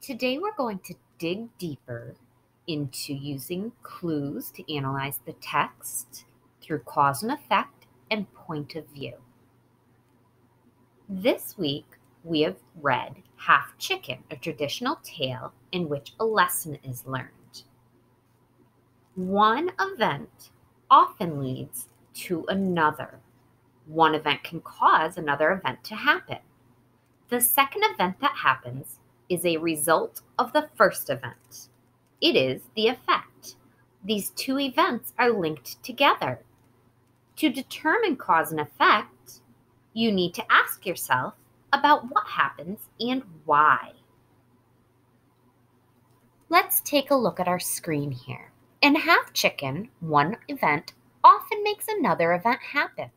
Today we're going to dig deeper into using clues to analyze the text through cause and effect and point of view. This week we have read Half Chicken, a traditional tale in which a lesson is learned. One event often leads to another. One event can cause another event to happen. The second event that happens is a result of the first event. It is the effect. These two events are linked together. To determine cause and effect, you need to ask yourself about what happens and why. Let's take a look at our screen here. In Half Chicken, one event often makes another event happen.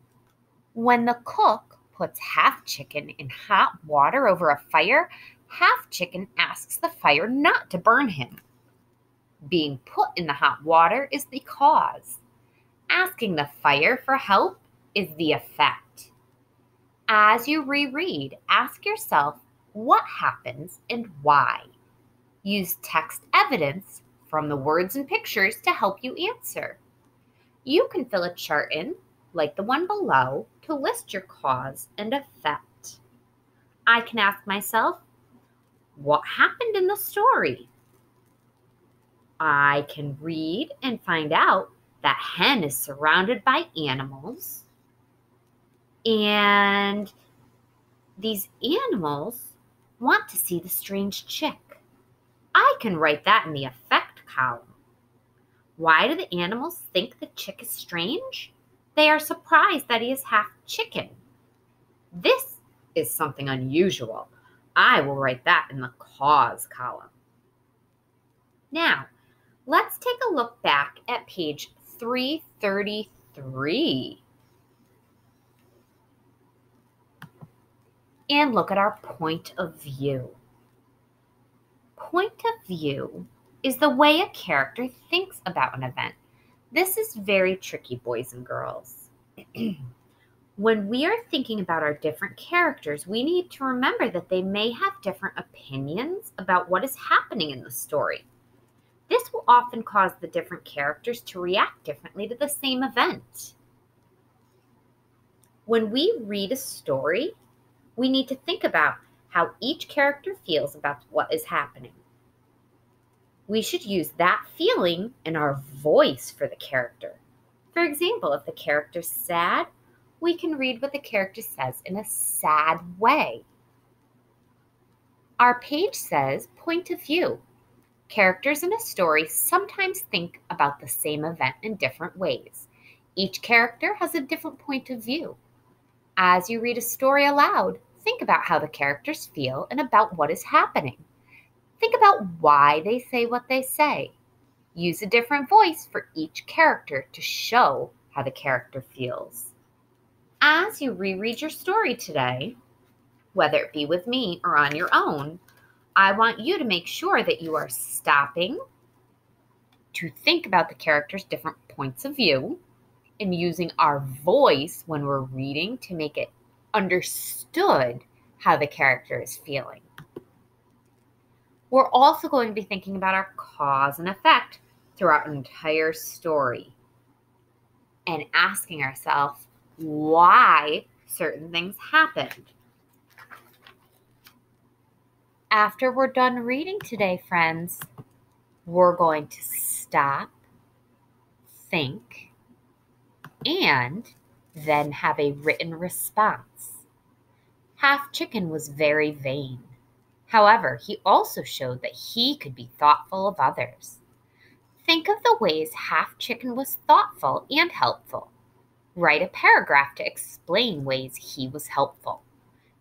When the cook puts half chicken in hot water over a fire, half chicken asks the fire not to burn him. Being put in the hot water is the cause. Asking the fire for help is the effect. As you reread, ask yourself what happens and why. Use text evidence from the words and pictures to help you answer. You can fill a chart in, like the one below, to list your cause and effect. I can ask myself, what happened in the story. I can read and find out that hen is surrounded by animals. And these animals want to see the strange chick. I can write that in the effect column. Why do the animals think the chick is strange? They are surprised that he is half chicken. This is something unusual. I will write that in the cause column. Now, let's take a look back at page 333 and look at our point of view. Point of view is the way a character thinks about an event. This is very tricky, boys and girls. when we are thinking about our different characters, we need to remember that they may have different opinions about what is happening in the story. This will often cause the different characters to react differently to the same event. When we read a story, we need to think about how each character feels about what is happening. We should use that feeling in our voice for the character. For example, if the character's sad, we can read what the character says in a sad way. Our page says point of view. Characters in a story sometimes think about the same event in different ways. Each character has a different point of view. As you read a story aloud, think about how the characters feel and about what is happening. Think about why they say what they say. Use a different voice for each character to show how the character feels as you reread your story today, whether it be with me or on your own, I want you to make sure that you are stopping to think about the character's different points of view and using our voice when we're reading to make it understood how the character is feeling. We're also going to be thinking about our cause and effect throughout an entire story and asking ourselves why certain things happened. After we're done reading today, friends, we're going to stop, think, and then have a written response. Half Chicken was very vain. However, he also showed that he could be thoughtful of others. Think of the ways Half Chicken was thoughtful and helpful. Write a paragraph to explain ways he was helpful.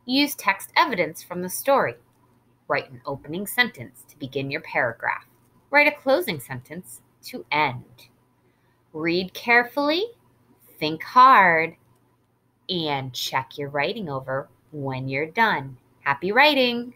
Use text evidence from the story. Write an opening sentence to begin your paragraph. Write a closing sentence to end. Read carefully, think hard, and check your writing over when you're done. Happy writing!